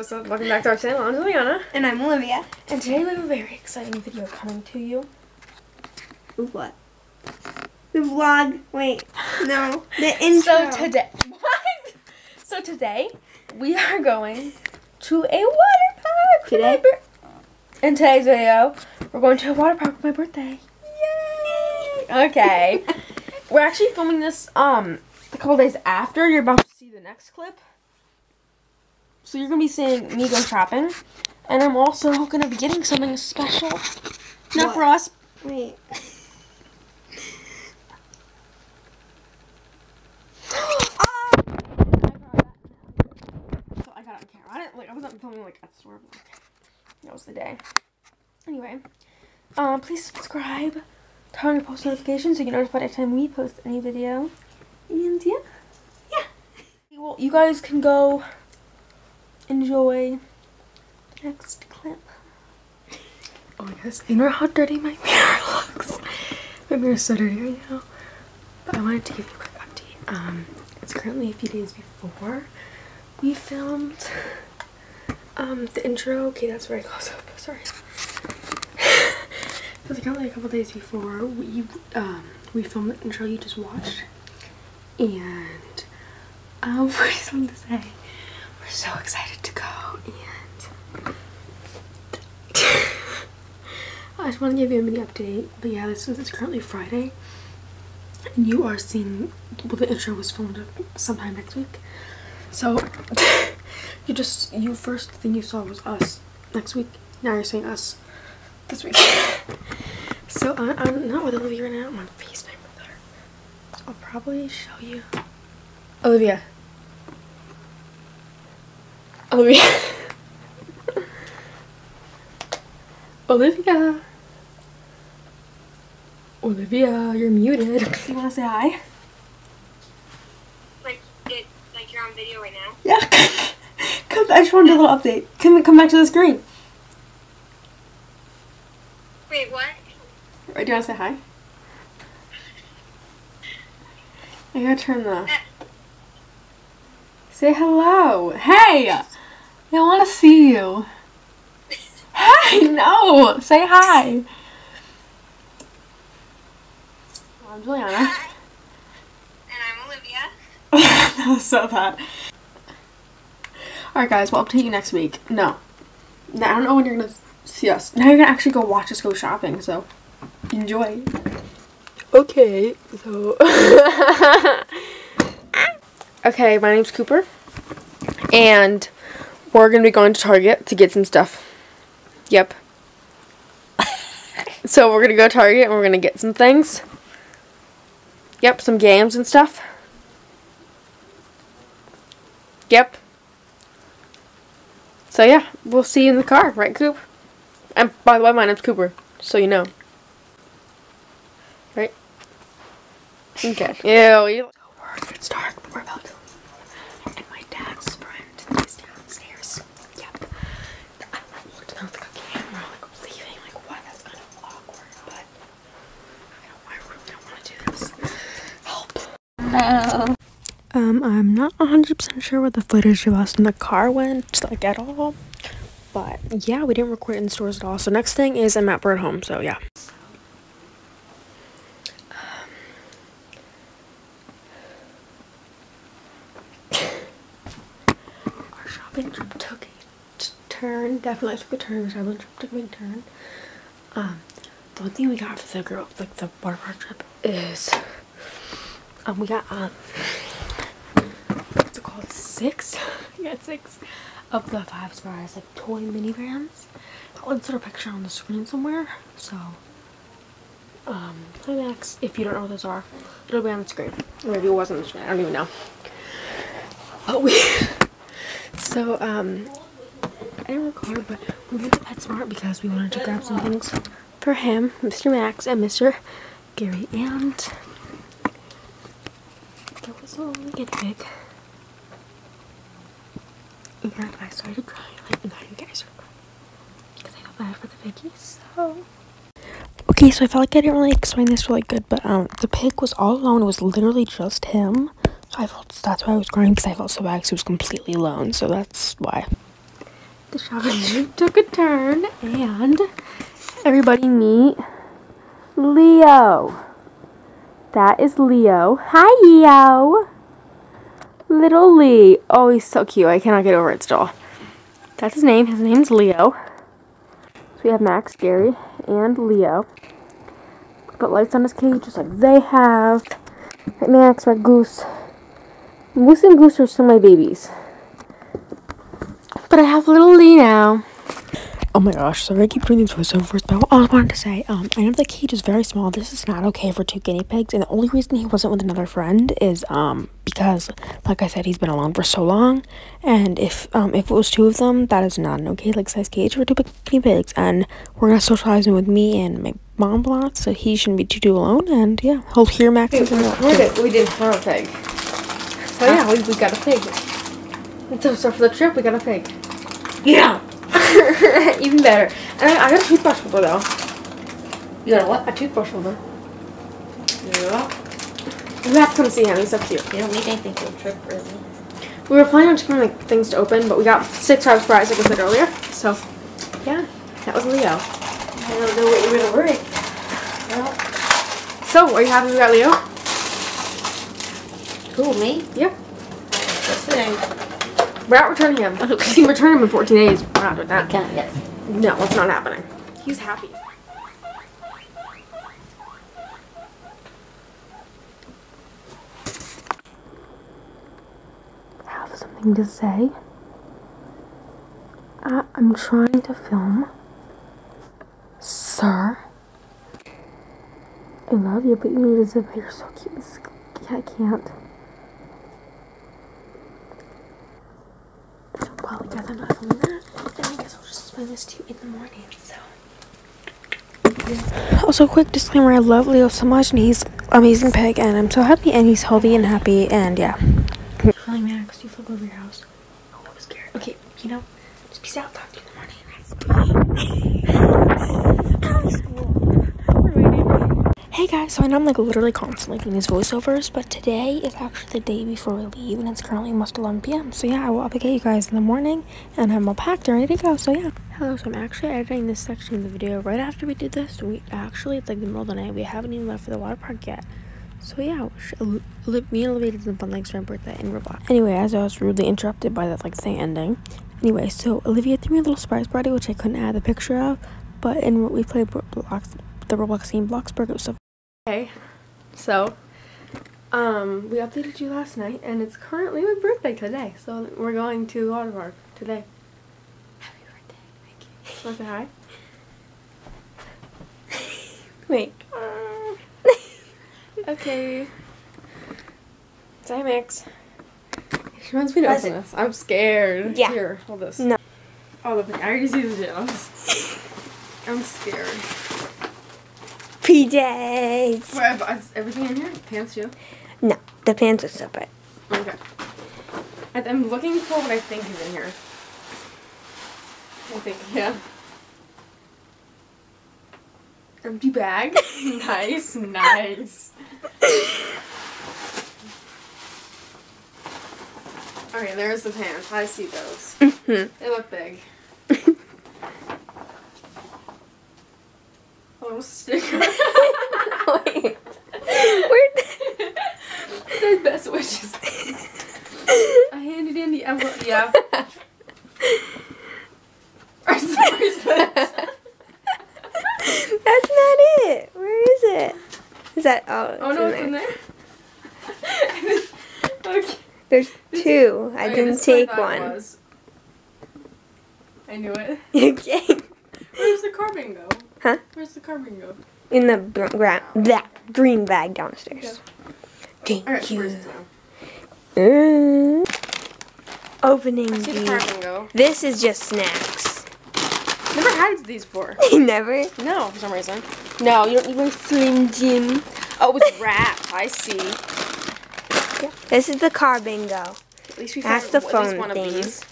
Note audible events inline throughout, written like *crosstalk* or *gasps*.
what's up? Welcome back to our channel. I'm Juliana. And I'm Olivia. And today we have a very exciting video coming to you. Ooh, what? The vlog. Wait. No. The *laughs* intro. So today, what? So today, we are going to a water park. Today? In today's video, we're going to a water park for my birthday. Yay! Okay. *laughs* we're actually filming this um a couple days after. You're about to see the next clip. So you're gonna be seeing me go shopping, and I'm also gonna be getting something special. Not What? for us, Wait. *gasps* So I got it on camera. I didn't like I wasn't filming like at the store. But, okay. That was the day. Anyway, um, please subscribe, turn on your post notifications so you get notified every time we post any video. And yeah, Yeah. well, you guys can go enjoy next clip. Oh my gosh, you know how dirty my *laughs* mirror looks. My mirror's so dirty right now. But I wanted to give you a quick update. Um, it's currently a few days before we filmed um the intro. Okay, that's very close up. Sorry. so *laughs* it's currently a couple days before we um we filmed the intro you just watched, and um just wanted to say we're so excited to go and. I just want to give you a mini update, but yeah, this is currently Friday, and you are seeing well, the intro was filmed sometime next week. So *laughs* you just you first thing you saw was us next week. Now you're seeing us this week. *laughs* so I, I'm not with Olivia right now. I'm on FaceTime with her. I'll probably show you. Olivia. Olivia. *laughs* Olivia. Olivia, you're muted. *laughs* You want to say hi? Like, it, like you're on video right now. Yeah. *laughs* come, I just wanted a little update. Come, come back to the screen. Wait, what? Do you want to say hi? I gotta turn the. Say hello. Hey! I want to see you. *laughs* Hey, no! Say hi. I'm Juliana. And I'm Olivia. *laughs* that was so bad. Alright, guys, we'll update you next week. No. No, I don't know when you're gonna see us. Now you're gonna actually go watch us go shopping, so enjoy. Okay, so. *laughs* okay, my name's Cooper. And we're gonna be going to Target to get some stuff. Yep. *laughs* so we're gonna go to Target and we're gonna get some things. Yep, some games and stuff. Yep. So yeah, we'll see you in the car, right, Coop? And by the way, my name's Cooper, so you know. Right? Okay. Ew. You... It's dark, but we're about to leave. And my dad's friend is downstairs. Yep. I looked down at the camera, like leaving, like what? That's kind of awkward, but I don't, I really don't want to do this. Help. Um, I'm not 100% sure where the footage of us in the car went, like at all. But yeah, we didn't record in stores at all. So next thing is I'm at Bird Home, so yeah. Our shopping trip took a turn. Definitely took a turn. The shopping trip took a big turn. Um, the one thing we got for the girl, like the park trip, is um we got um what's it called? Six? *laughs* yeah, six of the five stars, like toy mini brands. I'll insert a picture on the screen somewhere. So, um, Climax, if you don't know what those are, it'll be on the screen. Or maybe it wasn't on the screen, I don't even know. But we, *laughs* so, um, I didn't record, but we went to PetSmart because we wanted to grab some things for him, Mr. Max, and Mr. Gary, and there was a little guinea pig. And I started crying, like, now you guys are crying. Because I felt bad for the piggy, so. Okay, so I felt like I didn't really explain this really good, but um, the pig was all alone. It was literally just him. So I felt that's why I was crying because I felt so bad because he was completely alone. So that's why. the shopping took a turn and everybody meet Leo. That is Leo. Hi, Leo. Little Lee. Oh, he's so cute. I cannot get over it still. That's his name. His name's Leo. So we have Max, Gary, and Leo. Put lights on his cage just like they have. Right, Max, right, Goose. Moose and Goose are still my babies. But I have little Lee now. Oh my gosh, sorry I keep doing these voiceovers, but all I wanted to say, um, I know the cage is very small. This is not okay for two guinea pigs, and the only reason he wasn't with another friend is, um, because, like I said, he's been alone for so long, and if, um, if it was two of them, that is not an okay, like, size cage for two guinea pigs, and we're gonna socialize him with me and my mom a lot, so he shouldn't be too, too alone, and yeah, he'll hear Max. we did. We didn't have a pig. So yeah, we, we got a pig. And so, so for the trip, we got a pig. Yeah. *laughs* Even better. And I, I got a toothbrush holder though. You got a what? A toothbrush holder. Yeah. You have to come see him. He's so cute. You don't need anything for the trip, really. We were planning on checking like things to open, but we got six hours prize like I said earlier. So yeah, that was Leo. I don't know what you're gonna worry. Well, So are you happy we got Leo? cool, me. Yep. Just saying. We're not returning him. Okay. *laughs* We can return him in 14 days. We're not doing that. Can't yes. No, it's not happening. He's happy. Have something to say. I, I'm trying to film. Sir. I love you, but you need a zip. You're so cute. I can't. Well, I guess I'm not filming that. Then I guess I'll just explain this to you in the morning. So. Also, quick disclaimer: I love Leo so much, and he's amazing pig, and I'm so happy, and he's healthy and happy, and yeah. Really, Max, you flew over your house. Oh, I was scared. Okay, you know, just peace out. Talk to you in the morning. *laughs* Hey guys, so I know I'm like literally constantly doing these voiceovers, but today is actually the day before we leave, and it's currently almost 11 p.m. So yeah, I will update you guys in the morning, and I'm all packed and ready to go. So yeah. Hello, so I'm actually editing this section of the video right after we did this. We actually it's like the middle of the night. We haven't even left for the water park yet. So yeah, sh- Oli- Oli- me and Olivia did some fun things for my birthday in Roblox. Anyway, as I was rudely interrupted by that like thing ending. Anyway, so Olivia threw me a little surprise party, which I couldn't add the picture of, but in we played Roblox, the Roblox game Bloxburg. It was so Okay, so um, we updated you last night, and it's currently my birthday today. So we're going to water park today. Happy birthday! Thank you. Want to say hi? *laughs* Wait. *laughs* Okay. Say Mix. She wants me to open this. I'm scared. Yeah. Here, hold this. No. Oh, the I already see the gems. *laughs* I'm scared. PJs. Where, is everything in here? Pants too? No, the pants are separate. Okay. I'm looking for what I think is in here. I think, yeah. Empty bag. *laughs* nice, nice. Okay, there's the pants. I see those. Mhm. They look big. *laughs* Oh, it was a sticker. *laughs* Wait. Where? Says *laughs* best wishes. I handed in the envelope. Yeah. Where's the bracelet? That's not it. Where is it? Is that oh? Oh it's no, in it's in there. there. *laughs* okay. There's two. I Okay, didn't this I take it one. was. I knew it. Okay. Where's the car bingo? Huh? Where's the car bingo? In the gra- that green bag downstairs. Thank Alright, you. where's it now? Mm. Opening the the. car bingo. This is just snacks. Never had these before. *laughs* Never. No, for some reason. No, you don't my Slim Jim. Oh, it's wrapped. I see. This is the car bingo. At least we That's found the phone one thing. of these.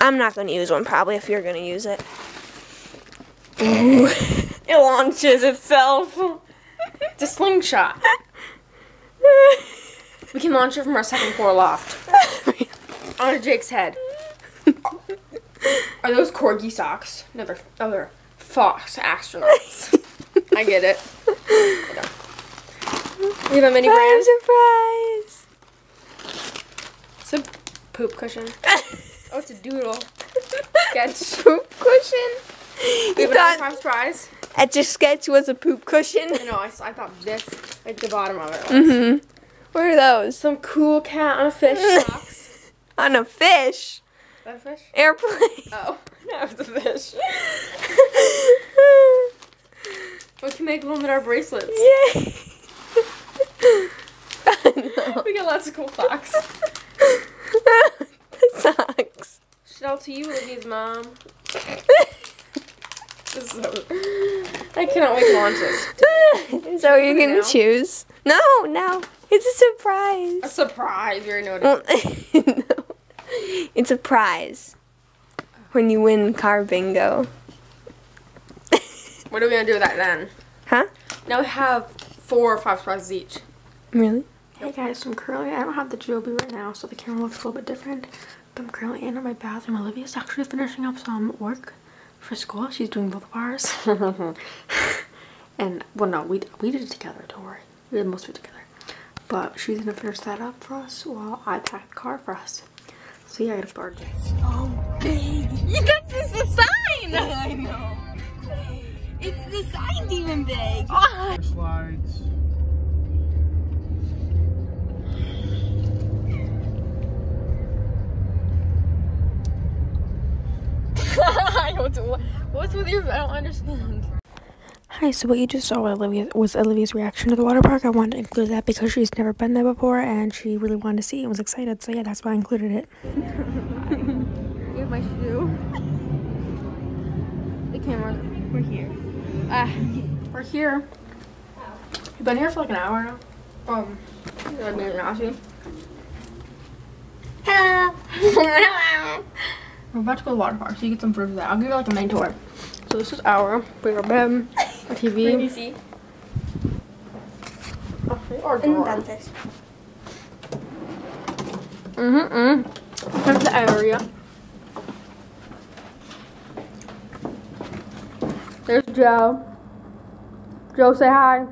I'm not gonna use one probably if you're gonna use it. *laughs* it launches itself. It's a slingshot. We can launch it from our second floor loft. On Jake's head. Are those corgi socks? No, they're, oh, they're fox astronauts. I get it. *laughs* You have a mini brand? surprise. It's a poop cushion. *laughs* Oh, it's a doodle. *laughs* Sketch. Poop cushion. We You have thought surprise. At your sketch was a poop cushion? No, I thought this, like the bottom of it was. Mm-hmm. What are those? Some cool cat on a fish *laughs* socks. On a fish. That a fish? Airplane. *laughs* Oh, no, it's a fish. *laughs* We can make one with our bracelets. Yay. We got lots of cool socks. Socks. Shout out to you, Olivia's mom. This is so, I cannot wait to launch this. *laughs* Is that you're gonna now? choose? No, no. It's a surprise. A surprise. surprise. You already know it Well, *laughs* no. It's a prize when you win car bingo. *laughs* What are we gonna do with that then? Huh? Now we have four or five prizes each. Really? Hey guys, I'm currently, I don't have the Joby right now, so the camera looks a little bit different. But I'm currently in my bathroom. Olivia's actually finishing up some work for school. She's doing both of ours. *laughs* and, well, no, we, we did it together, don't worry. We did most of it together. But she's gonna finish that up for us while I pack the car for us. So yeah, I gotta barge it. Oh, baby. You got this a sign. *laughs* I know. It's the sign's even big. slides. I don't. What's with your? I don't understand. Hi, so what you just saw was, Olivia, was Olivia's reaction to the water park. I wanted to include that because she's never been there before and she really wanted to see it and was excited. So yeah, that's why I included it. *laughs* Here's my shoe. The camera. We're here. Ah, we're here. We've been here for like an hour now. Um, ask. Hello. *laughs* We're about to go to the water park, so you get some proof of that. I'll give you like a main tour. So this is our, we got bed, our TV, see? our And drawer. dentist. Mm-hmm. Here's the area. There's Joe. Joe, say hi.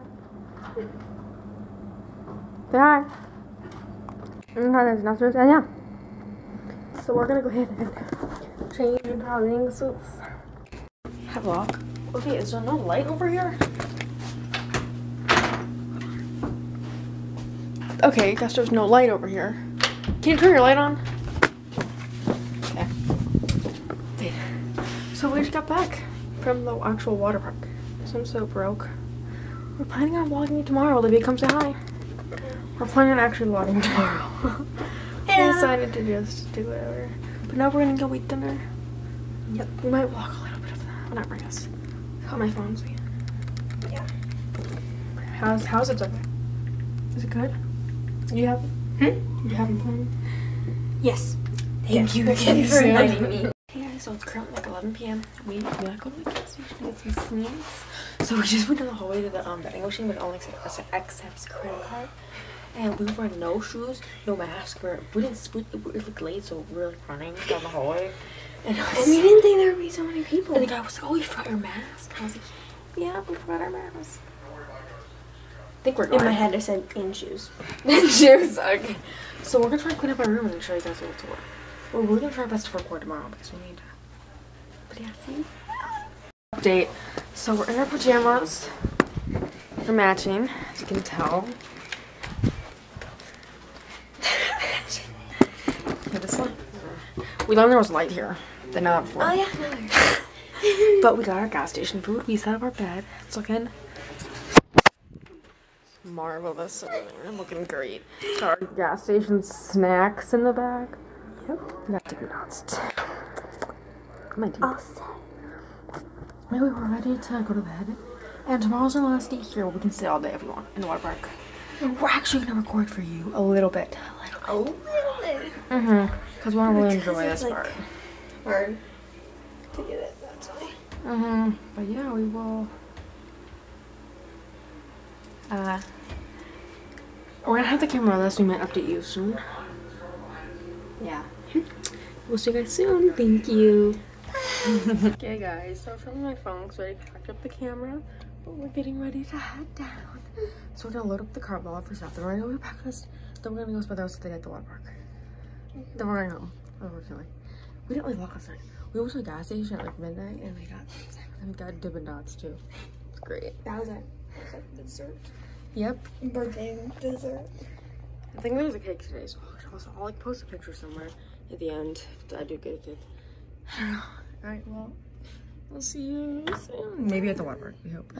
Say hi. And hi, there's Nestor. And yeah. So we're gonna go ahead and change into our bathing suits. Have a look. Okay, is there no light over here? Okay, I guess there's no light over here. Can you turn your light on? Okay. Wait. So we just got back from the actual water park. So I'm so broke. We're planning on vlogging tomorrow. Olivia, come say hi. We're planning on actually vlogging *laughs* tomorrow. we decided to just do whatever. But now we're gonna go eat dinner. Yep. We might walk a little bit of that. Not bring us. Got my phone so yeah. How's how's it far? Is it good? You have Hmm? you fun? Yes. Thank Yes. you again for inviting me. Hey guys, so it's currently like 11 p.m. We like go to the gas station to get some snacks. So we just went down the hallway to the um vending machine, but it only accepts credit card. And we were wearing no shoes, no mask. We're, we didn't we, we were like late, so we were like running down the hallway. And, I And we didn't think there would be so many people. and the guy was like, "Oh, you forgot your mask." And I was like, "Yeah, we forgot our mask." I think we're In my head, I said in shoes. *laughs* In shoes. Okay. So we're gonna try and clean up our room and show you guys what to work. Well, we're gonna try our best to record tomorrow because we need to. But yeah, see. Update. So we're in our pajamas. They're matching, as you can tell. yeah, this one. We learned there was light here. Didn't before. Oh yeah, no. *laughs* But we got our gas station food. We set up our bed. It's looking marvelous. Looking great. Got our gas station snacks in the back. Yep. We got Dippin' Dots. My. All set. Anyway, we're ready to go to bed. And tomorrow's our last day here. We can stay all day if we want in the water park. Mm. We're actually gonna record for you a little bit. A little bit. Mm-hmm. Because we want to really enjoy this like- part. Hard to get it. That's why. Mm-hmm. But yeah, we will. Uh, we're gonna have the camera with us. We might update you soon. Yeah. *laughs* we'll see you guys soon. Thank you. *laughs* okay guys, so I'm filming my phone because I packed up the camera, but we're getting ready to head down. So we're gonna load up the car while for stuff. Then we're gonna go back us. Then we're gonna go spend the rest of the day at the water park. Then we're going home, oh, unfortunately. We didn't really walk outside. We went to a gas station at like midnight and we got and we got Dippin' Dots too. It's great. That was it. Like dessert. Yep. Birthday dessert. I think there's a cake today, so I'll, I'll like post a picture somewhere at the end if I do get a cake. I don't know. All right, well, we'll see you soon. Maybe at the water park, we hope.